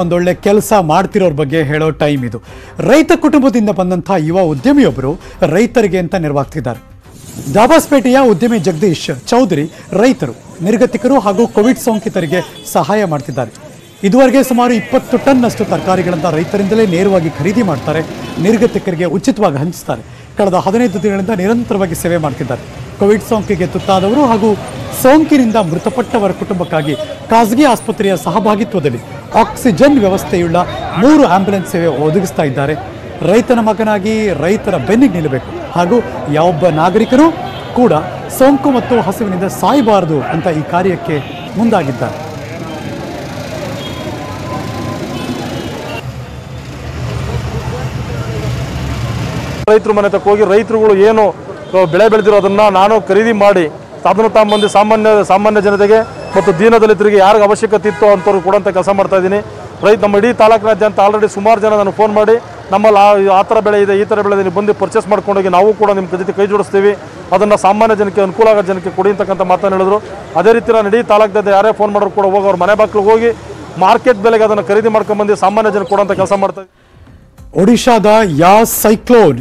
ಒಂದೊಳ್ಳೆ ಕೆಲಸ ಮಾಡ್ತಿರೋರ ಬಗ್ಗೆ ಹೇಳೋ ಟೈಮ್ ಇದು. ರೈತ ಕುಟುಂಬದಿಂದ ಬಂದಂಥ ಯುವ ಉದ್ಯಮಿಯೊಬ್ಬರು ರೈತರಿಗೆ ಅಂತ ನೆರವಾಗ್ತಿದ್ದಾರೆ. ದಾಬಾಸ್ಪೇಟೆಯ ಉದ್ಯಮಿ ಜಗದೀಶ್ ಚೌಧರಿ ರೈತರು, ನಿರ್ಗತಿಕರು ಹಾಗೂ ಕೋವಿಡ್ ಸೋಂಕಿತರಿಗೆ ಸಹಾಯ ಮಾಡ್ತಿದ್ದಾರೆ. ಇದುವರೆಗೆ ಸುಮಾರು ಇಪ್ಪತ್ತು ಟನ್ನಷ್ಟು ತರಕಾರಿಗಳನ್ನು ರೈತರಿಂದಲೇ ನೇರವಾಗಿ ಖರೀದಿ ಮಾಡ್ತಾರೆ, ನಿರ್ಗತಿಕರಿಗೆ ಉಚಿತವಾಗಿ ಹಂಚುತ್ತಾರೆ ಕಳೆದ ಹದಿನೈದು ದಿನಗಳಿಂದ ನಿರಂತರವಾಗಿ ಸೇವೆ ಮಾಡ್ತಿದ್ದಾರೆ. ಕೋವಿಡ್ ಸೋಂಕಿಗೆ ತುತ್ತಾದವರು ಹಾಗೂ ಸೋಂಕಿನಿಂದ ಮೃತಪಟ್ಟವರ ಕುಟುಂಬಕ್ಕಾಗಿ ಖಾಸಗಿ ಆಸ್ಪತ್ರೆಯ ಸಹಭಾಗಿತ್ವದಲ್ಲಿ ಆಕ್ಸಿಜನ್ ವ್ಯವಸ್ಥೆಯುಳ್ಳ ಮೂರು ಆಂಬ್ಯುಲೆನ್ಸ್ ಸೇವೆ ಒದಗಿಸ್ತಾ ಇದ್ದಾರೆ. ರೈತನ ಮಗನಾಗಿ ರೈತರ ಬೆನ್ನಿಗೆ ನಿಲ್ಲಬೇಕು. ಹಾಗೂ ಯಾವೊಬ್ಬ ನಾಗರಿಕರು ಕೂಡ ಸೋಂಕು ಮತ್ತು ಹಸಿವಿನಿಂದ ಸಾಯಬಾರದು ಅಂತ ಈ ಕಾರ್ಯಕ್ಕೆ ಮುಂದಾಗಿದ್ದಾರೆ. ರೈತರು ಮನೆ ತಕ್ಕ ಹೋಗಿ ರೈತರುಗಳು ಏನು ಬೆಳೆ ಬೆಳೆದಿರೋದನ್ನ ನಾನು ಖರೀದಿ ಮಾಡಿ ಅದನ್ನು ತಾಂಬಂದು ಸಾಮಾನ್ಯ ಸಾಮಾನ್ಯ ಜನತೆಗೆ ಮತ್ತು ದೀನದಲಿತರಿಗೆ ಯಾರಿಗೆ ಅವಶ್ಯಕತೆ ಇತ್ತು ಅಂಥವ್ರು ಕೊಡೋಂಥ ಕೆಲಸ ಮಾಡ್ತಾ ಇದ್ದೀನಿ. ರೈತ ನಮ್ಮ ಇಡೀ ತಾಲೂಕಿನಾದ್ಯಂತ ಆಲ್ರೆಡಿ ಸುಮಾರು ಜನ ನನಗೆ ಫೋನ್ ಮಾಡಿ, ನಮ್ಮಲ್ಲಿ ಆ- ಥರ ಬೆಳೆ ಇದೆ, ಈ ಥರ ಬೆಳೆ ನೀವು ಬಂದು ಪರ್ಚೇಸ್ ಮಾಡ್ಕೊಂಡೋಗಿ ನಾವು ಕೂಡ ನಿಮ್ಮ ಜೊತೆ ಕೈ ಜೋಡಿಸ್ತೀವಿ. ಅದನ್ನು ಸಾಮಾನ್ಯ ಜನಕ್ಕೆ, ಅನುಕೂಲ ಆಗೋ ಜನಕ್ಕೆ ಕೊಡಿ ಅಂತಕ್ಕಂಥ ಮಾತನ್ನು ಹೇಳಿದ್ರು. ಅದೇ ರೀತಿ ನಾನು ಇಡೀ ತಾಲೂಕಿನಾದ್ಯಂತ ಯಾರೇ ಫೋನ್ ಮಾಡೋರು ಕೂಡ ಹೋಗಿ ಅವ್ರ ಮನೆ ಬಾಕ್ಲಿಗೆ ಹೋಗಿ ಮಾರ್ಕೆಟ್ ಬೆಲೆಗೆ ಅದನ್ನು ಖರೀದಿ ಮಾಡ್ಕೊಂಡ್ಬಂದು ಸಾಮಾನ್ಯ ಜನಕ್ಕೆ ಕೊಡೋಂಥ ಕೆಲಸ ಮಾಡ್ತಾ. ಒಡಿಶಾದ ಯಾ ಸೈಕ್ಲೋನ್